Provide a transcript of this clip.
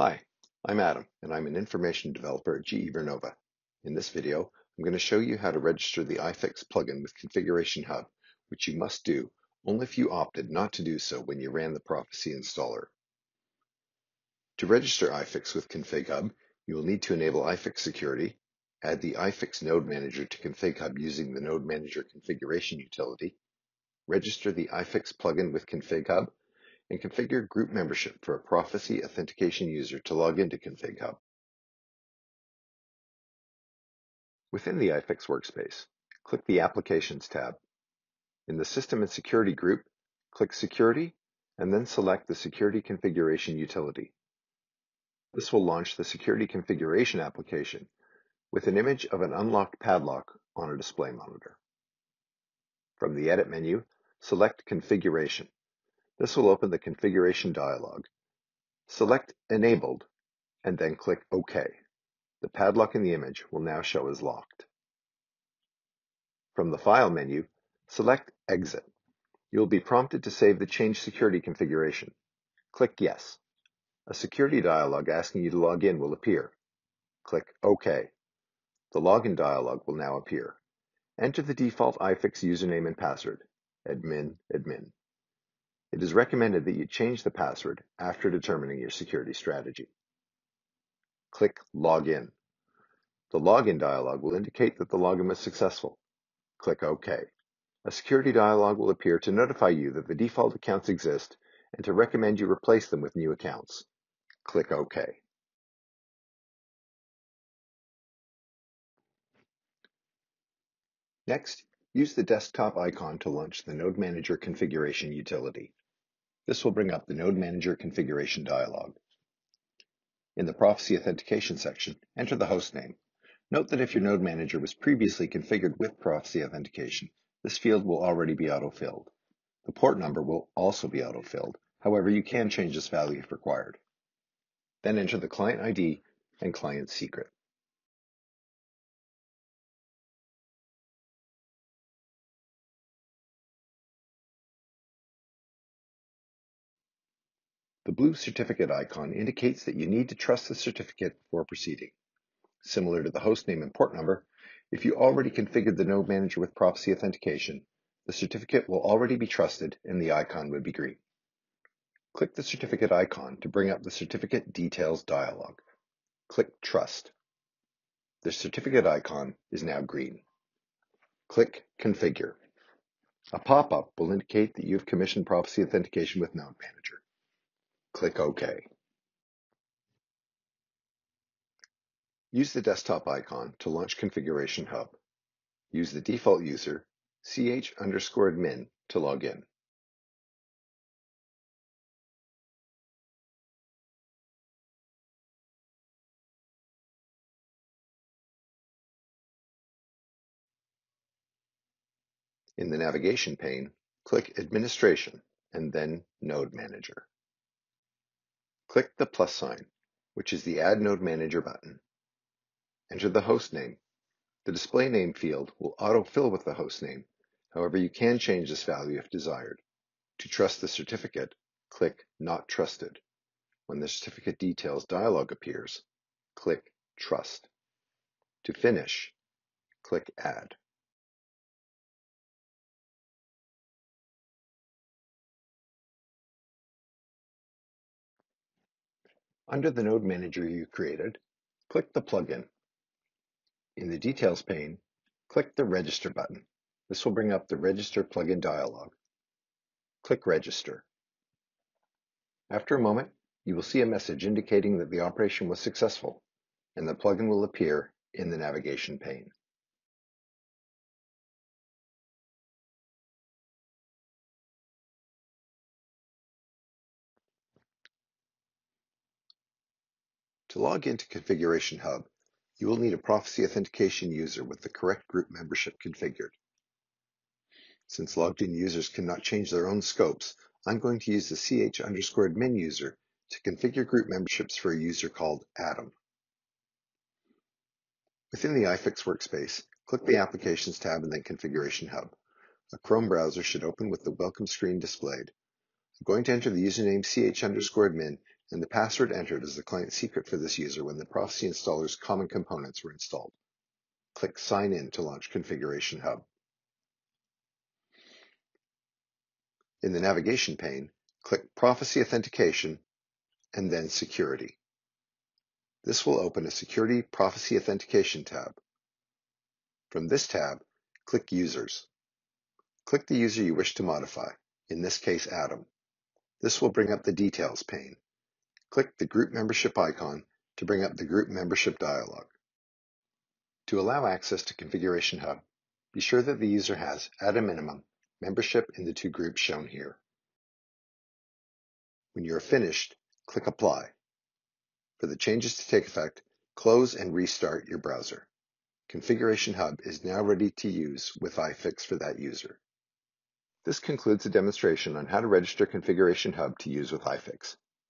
Hi, I'm Adam, and I'm an information developer at GE Vernova. In this video, I'm going to show you how to register the iFix plugin with Configuration Hub, which you must do only if you opted not to do so when you ran the Proficy installer. To register iFix with Config Hub, you will need to enable iFix security, add the iFix Node Manager to Config Hub using the Node Manager configuration utility, register the iFix plugin with Config Hub, and configure group membership for a Proficy authentication user to log into Config Hub. Within the iFix workspace, click the Applications tab. In the System and Security group, click Security and then select the Security Configuration utility. This will launch the Security Configuration application with an image of an unlocked padlock on a display monitor. From the Edit menu, select Configuration. This will open the configuration dialog. Select Enabled and then click OK. The padlock in the image will now show as locked. From the File menu, select Exit. You will be prompted to save the change security configuration. Click Yes. A security dialog asking you to log in will appear. Click OK. The login dialog will now appear. Enter the default iFix username and password, admin admin. It is recommended that you change the password after determining your security strategy. Click Login. The login dialog will indicate that the login was successful. Click OK. A security dialog will appear to notify you that the default accounts exist and to recommend you replace them with new accounts. Click OK. Next, use the desktop icon to launch the Node Manager configuration utility. This will bring up the Node Manager configuration dialog. In the Proficy Authentication section, enter the host name. Note that if your Node Manager was previously configured with Proficy Authentication, this field will already be autofilled. The port number will also be autofilled. However, you can change this value if required. Then enter the client ID and client secret. The blue certificate icon indicates that you need to trust the certificate before proceeding. Similar to the hostname and port number, if you already configured the Node Manager with Proficy Authentication, the certificate will already be trusted and the icon would be green. Click the certificate icon to bring up the Certificate Details dialog. Click Trust. The certificate icon is now green. Click Configure. A pop-up will indicate that you have commissioned Proficy Authentication with Node Manager. Click OK. Use the desktop icon to launch Configuration Hub. Use the default user, ch underscore admin, to log in. In the navigation pane, click Administration and then Node Manager. Click the plus sign, which is the Add Node Manager button. Enter the host name. The display name field will autofill with the host name. However, you can change this value if desired. To trust the certificate, click Not Trusted. When the certificate details dialog appears, click Trust. To finish, click Add. Under the node manager you created, click the plugin. In the Details pane, click the Register button. This will bring up the Register plugin dialog. Click Register. After a moment, you will see a message indicating that the operation was successful, and the plugin will appear in the navigation pane. To log into Configuration Hub, you will need a Proficy Authentication user with the correct group membership configured. Since logged in users cannot change their own scopes, I'm going to use the ch underscore admin user to configure group memberships for a user called Adam. Within the iFix workspace, click the Applications tab and then Configuration Hub. A Chrome browser should open with the welcome screen displayed. I'm going to enter the username ch underscore admin and the password entered as the client secret for this user when the Proficy installer's common components were installed. Click Sign In to launch Configuration Hub. In the navigation pane, click Proficy Authentication and then Security. This will open a Security Proficy Authentication tab. From this tab, click Users. Click the user you wish to modify, in this case Adam. This will bring up the Details pane. Click the Group Membership icon to bring up the Group Membership dialog. To allow access to Configuration Hub, be sure that the user has, at a minimum, membership in the two groups shown here. When you are finished, click Apply. For the changes to take effect, close and restart your browser. Configuration Hub is now ready to use with iFix for that user. This concludes the demonstration on how to register Configuration Hub to use with iFix.